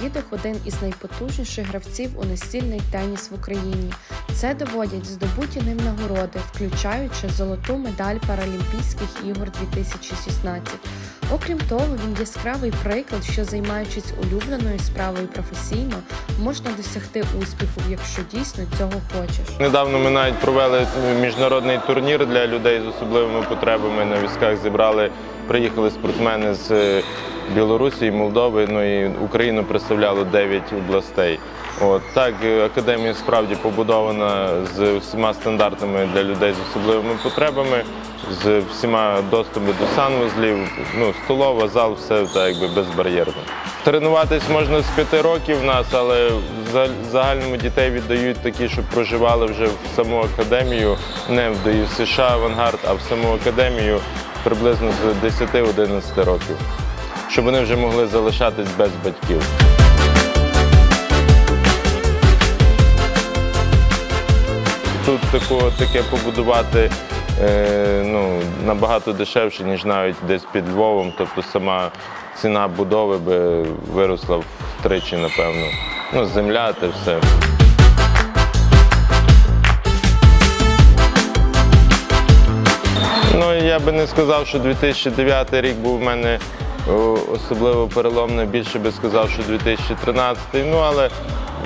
Дідих один із найпотужніших гравців у настільний теніс в Україні. Це доводять здобуті ним нагороди, включаючи золоту медаль Паралімпійських ігор 2016. Окрім того, він яскравий приклад, що займаючись улюбленою справою професійно, можна досягти успіху, якщо дійсно цього хочеш. Недавно ми навіть провели міжнародний турнір для людей з особливими потребами. На візках зібрали, приїхали спортсмени з е, Білорусі і Молдови. Ну і Україну представляло 9 областей. От так е, академія справді побудована з всіма стандартами для людей з особливими потребами, з всіма доступами до санвузлів, ну столова, зал, все так якби безбар'єрно. Тренуватись можна з п'яти років в нас, але в загальному дітей віддають такі, щоб проживали вже в саму академію, не в США авангард, а в саму академію приблизно з 10-11 років, щоб вони вже могли залишатись без батьків. Тут тако, таке побудувати е, ну, набагато дешевше, ніж навіть десь під Львовом. Тобто сама ціна будови би виросла втричі, напевно. Ну, земля, те все. Ну, я би не сказав, що 2009 рік був у мене особливо переломний. Більше би сказав, що 2013. Ну, але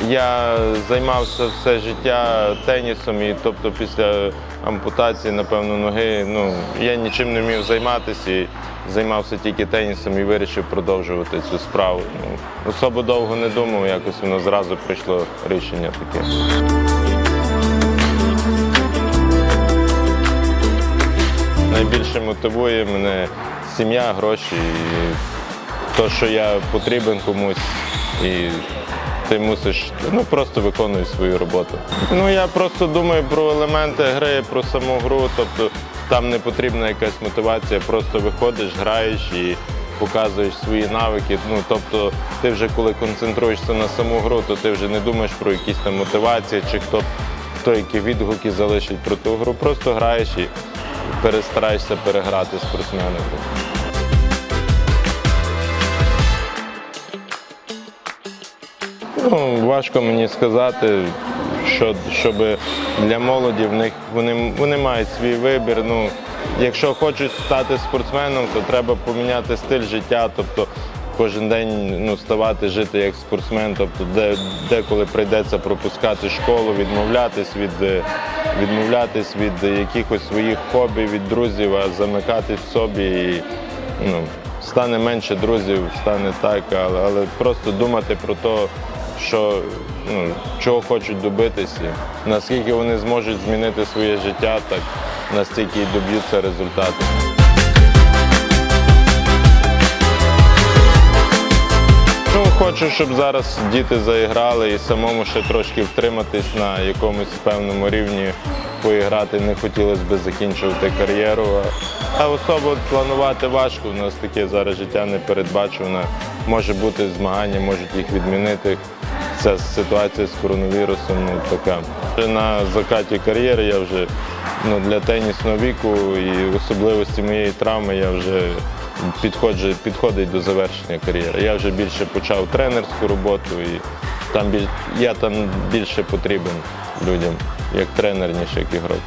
я займався все життя тенісом, і тобто після ампутації, напевно, ноги, ну, я нічим не вмів займатися і займався тільки тенісом і вирішив продовжувати цю справу. Ну, особо довго не думав, якось воно зразу прийшло рішення таке. Найбільше мотивує мене сім'я, гроші і те, що я потрібен комусь, і ти мусиш ну, просто виконуєш свою роботу. Ну я просто думаю про елементи гри, про саму гру, тобто там не потрібна якась мотивація, просто виходиш, граєш і показуєш свої навики. Ну тобто, ти вже коли концентруєшся на саму гру, то ти вже не думаєш про якісь там мотивації чи хто хто які відгуки залишить про ту гру. Просто граєш і перестараєшся переграти спортсмена. Ну, важко мені сказати, що щоб для молоді в них вони, вони мають свій вибір. Ну, якщо хочуть стати спортсменом, то треба поміняти стиль життя, тобто кожен день ну, ставати, жити як спортсмен, тобто де, деколи прийдеться пропускати школу, відмовлятись від, е, відмовлятись від якихось своїх хобі, від друзів, а замикатись в собі. І, ну, стане менше друзів, стане так, але, але просто думати про те, що ну, чого хочуть добитися, наскільки вони зможуть змінити своє життя, так настільки і доб'ються результату. Ну, хочу, щоб зараз діти заіграли і самому ще трошки втриматись на якомусь певному рівні, поіграти. Не хотілося б закінчувати кар'єру. А особо планувати важко. У нас таке зараз життя непередбачуване. Може бути змагання, можуть їх відмінити. Ця ситуація з коронавірусом ну, така. На закаті кар'єри я вже ну, для тенісного віку і особливості моєї травми я вже підходжу, підходить до завершення кар'єри. Я вже більше почав тренерську роботу і там я там більше потрібен людям, як тренер, ніж як ігрок.